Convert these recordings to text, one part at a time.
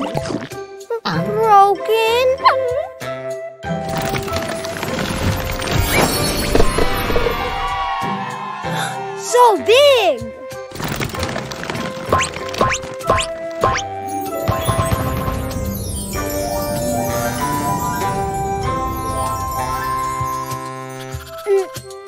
I'm broken. so big. Mm,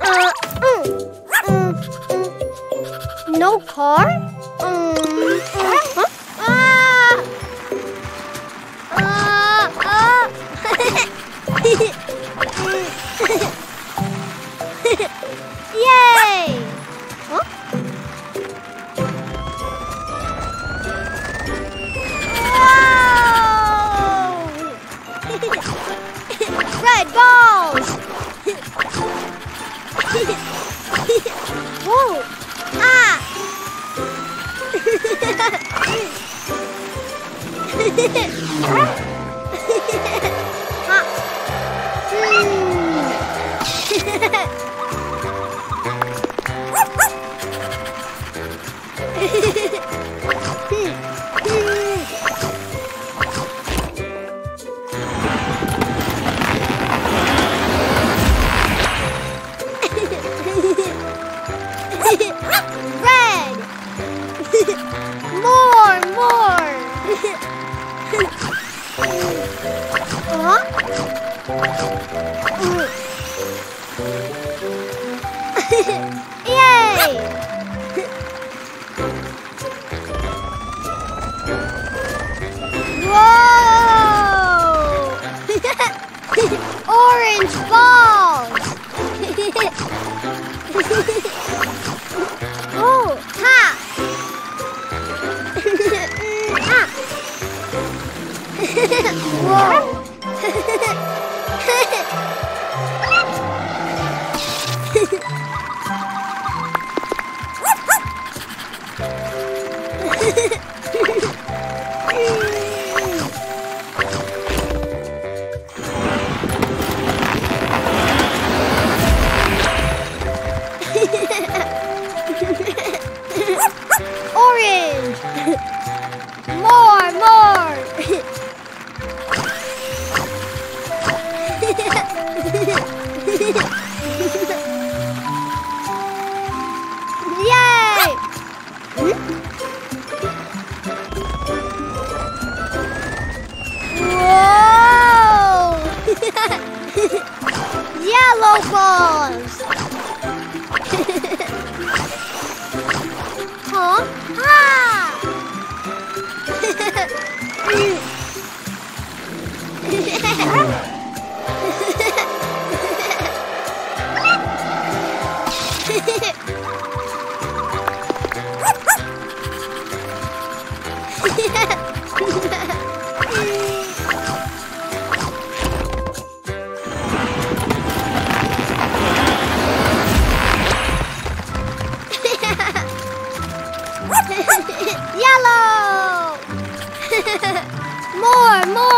uh, mm, mm, no car? Yay! yellow balls. huh? Ah! more, more.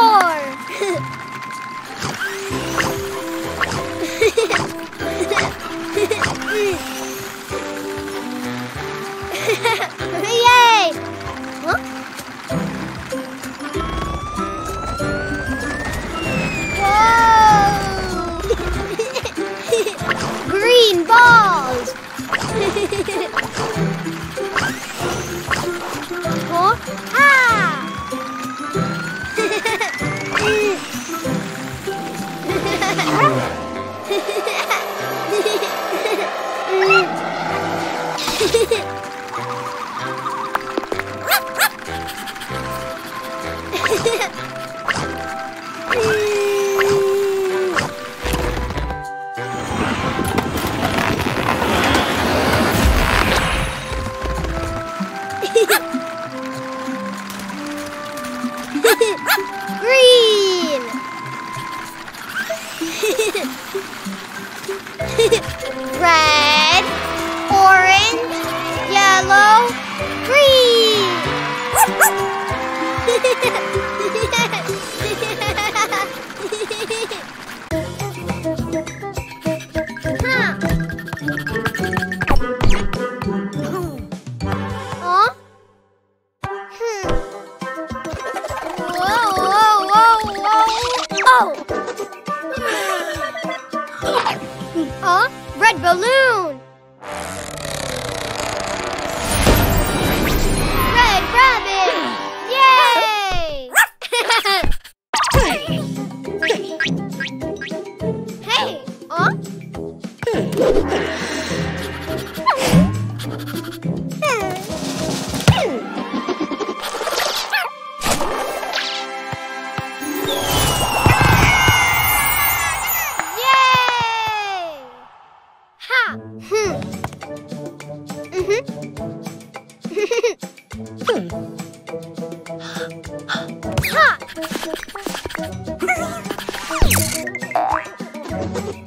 Red balloon!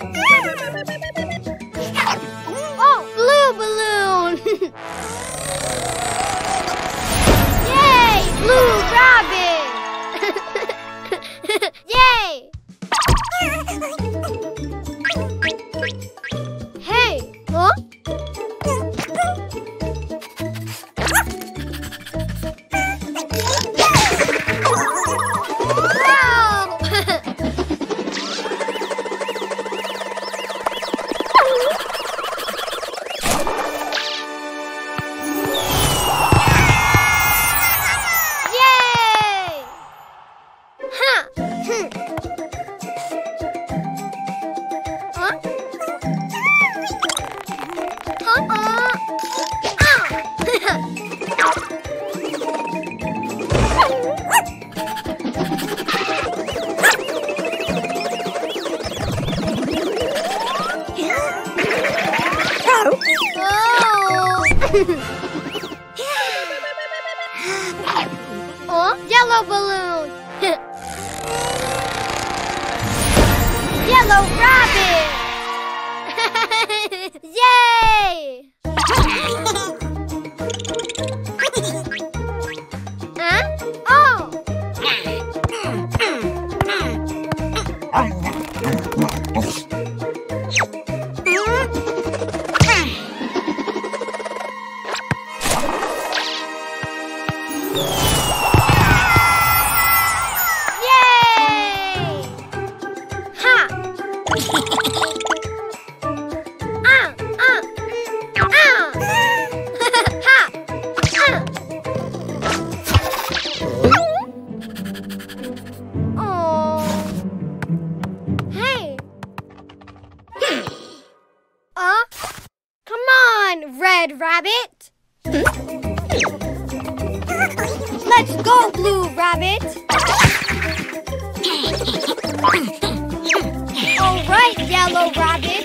Yeah! Oh, yellow balloon. yellow rabbit. Yay! Blue Rabbit. All right, Yellow Rabbit.